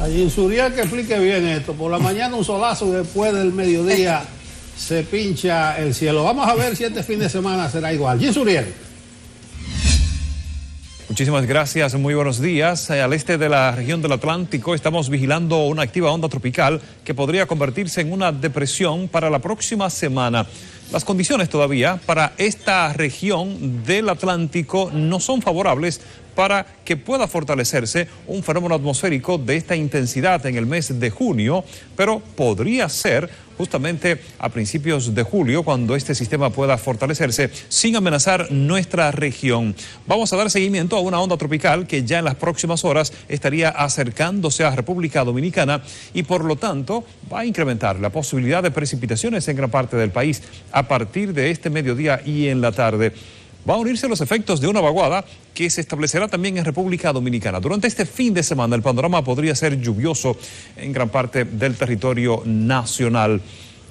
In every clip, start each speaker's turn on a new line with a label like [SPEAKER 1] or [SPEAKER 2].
[SPEAKER 1] Allí Suriel que explique bien esto. Por la mañana un solazo después del mediodía se pincha el cielo. Vamos a ver si este fin de semana será igual. Allí Suriel.
[SPEAKER 2] Muchísimas gracias, muy buenos días. Eh, al este de la región del Atlántico estamos vigilando una activa onda tropical que podría convertirse en una depresión para la próxima semana. Las condiciones todavía para esta región del Atlántico no son favorables para que pueda fortalecerse un fenómeno atmosférico de esta intensidad en el mes de junio, pero podría ser justamente a principios de julio cuando este sistema pueda fortalecerse sin amenazar nuestra región. Vamos a dar seguimiento a una onda tropical que ya en las próximas horas estaría acercándose a República Dominicana y por lo tanto va a incrementar la posibilidad de precipitaciones en gran parte del país a partir de este mediodía y en la tarde va a unirse los efectos de una vaguada que se establecerá también en República Dominicana. Durante este fin de semana el panorama podría ser lluvioso en gran parte del territorio nacional.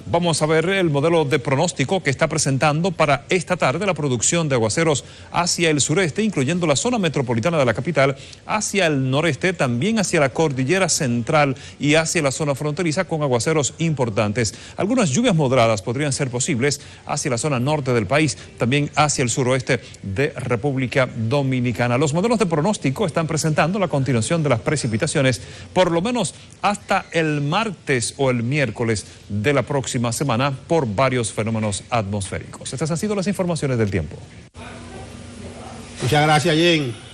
[SPEAKER 2] Vamos a ver el modelo de pronóstico que está presentando para esta tarde la producción de aguaceros hacia el sureste, incluyendo la zona metropolitana de la capital, hacia el noreste, también hacia la cordillera central y hacia la zona fronteriza con aguaceros importantes. Algunas lluvias moderadas podrían ser posibles hacia la zona norte del país, también hacia el suroeste de República Dominicana. Los modelos de pronóstico están presentando la continuación de las precipitaciones por lo menos hasta el martes o el miércoles de la próxima semana por varios fenómenos atmosféricos. Estas han sido las informaciones del tiempo.
[SPEAKER 1] Muchas gracias, Jen.